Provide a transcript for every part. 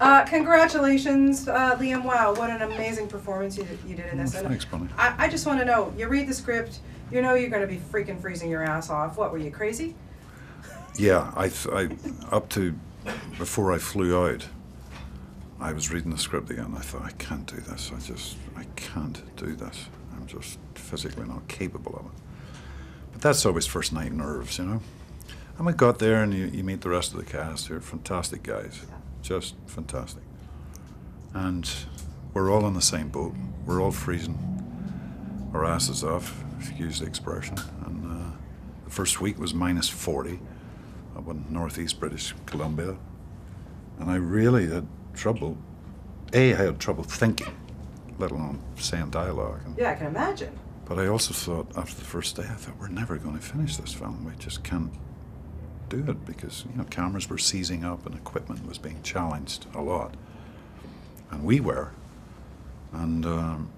Uh, congratulations, uh, Liam. Wow, what an amazing performance you did, you did in this. And thanks, Bonnie. I, I just want to know. You read the script. You know you're going to be freaking freezing your ass off. What were you crazy? Yeah, I, I up to before I flew out, I was reading the script again. I thought I can't do this. I just I can't do this. I'm just physically not capable of it. But that's always first night nerves, you know. And we got there, and you, you meet the rest of the cast. They're fantastic guys, just fantastic. And we're all in the same boat. We're all freezing our asses off, if you use the expression. And uh, the first week was minus 40 up in northeast British Columbia. And I really had trouble. A, I had trouble thinking, let alone saying dialogue. And, Yeah, I can imagine. but I also thought after the first day, I thought we're never going to finish this film. We just can't do it because you know cameras were seizing up and equipment was being challenged a lot, and we were. And um,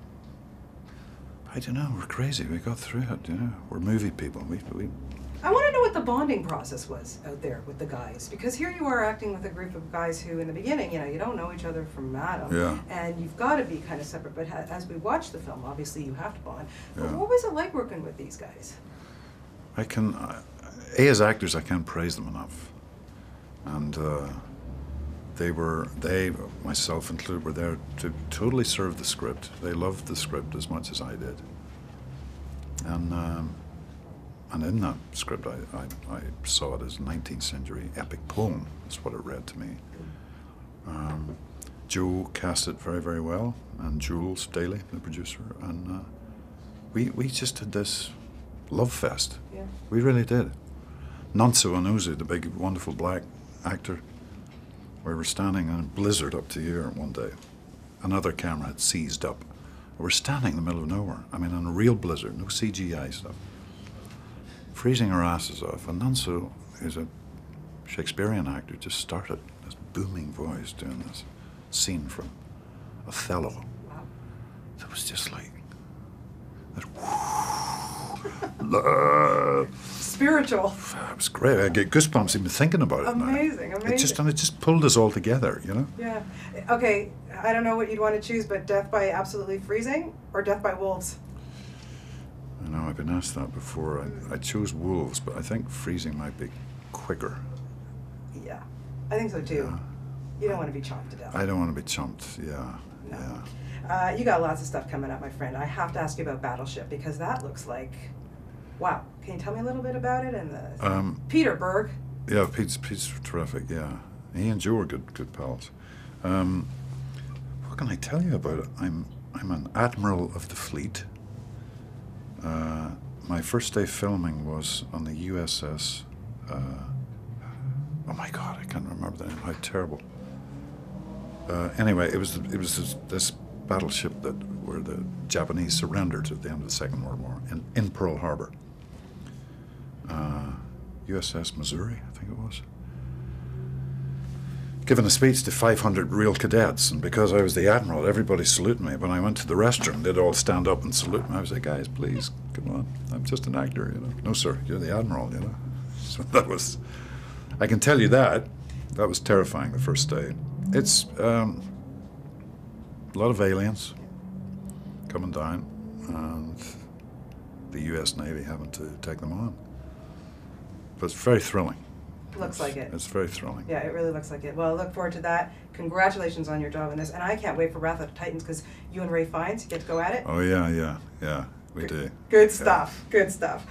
I don't know, we're crazy. We got through it. You know, we're movie people. We we I want to know what the bonding process was out there with the guys because here you are acting with a group of guys who, in the beginning, you know, you don't know each other from Adam, Yeah. and you've got to be kind of separate. But ha- as we watch the film, obviously you have to bond. But Yeah. what was it like working with these guys? I can, I, A, as actors, I can't praise them enough. And uh, they were, they, myself included, were there to totally serve the script. They loved the script as much as I did. And, um, and in that script, I, I, I saw it as a 19th century epic poem. That's what it read to me. Um, Joe cast it very, very well, and Jules Daly, the producer, and uh, we, we just had this love fest. Yeah. We really did. Nonso Anozie, the big, wonderful black actor, we were standing in a blizzard up to here one day. Another camera had seized up. We're standing in the middle of nowhere. I mean, in a real blizzard, no CGI stuff. Freezing our asses off. And Nonso, who's a Shakespearean actor, just started this booming voice doing this scene from Othello. Wow. That was just like. That, Spiritual. It was great. I get goosebumps even thinking about it. now. Amazing, It just and it just pulled us all together, you know. Yeah. Okay. I don't know what you'd want to choose, but death by absolutely freezing or death by wolves. I know I've been asked that before. I, mm. I chose wolves, but I think freezing might be quicker. Yeah. I think so too. Yeah. You don't want to be chomped to death. I don't want to be chomped. Yeah, No. yeah. Uh, you got lots of stuff coming up, my friend. I have to ask you about Battleship because that looks like, wow. Can you tell me a little bit about it? And the Um, Peter Berg. Yeah, Pete's Pete's terrific. Yeah, he and Joe are good good pals. Um, what can I tell you about it? I'm I'm an admiral of the fleet. Uh, my first day filming was on the USS. Uh, oh my God, I can't remember the name. How terrible. Uh, anyway, it was it was this, this battleship that where the Japanese surrendered at the end of the Second World War in, in Pearl Harbor. Uh, USS Missouri, I think it was. Giving a speech to 500 real cadets, and because I was the admiral, everybody saluted me. When I went to the restroom, they'd all stand up and salute me. I was like, guys, please, come on. I'm just an actor, you know. No, sir, you're the admiral, you know. So that was, I can tell you that. That was terrifying the first day. It's um, a lot of aliens coming down, and the U.S. Navy having to take them on. But it's very thrilling. Looks like it. It's very thrilling. Yeah, it really looks like it. Well, I look forward to that. Congratulations on your job in this. And I can't wait for Wrath of the Titans because you and Ralph Fiennes get to go at it. Oh yeah, yeah, yeah. We Good- do. Good Yeah. stuff. Good stuff.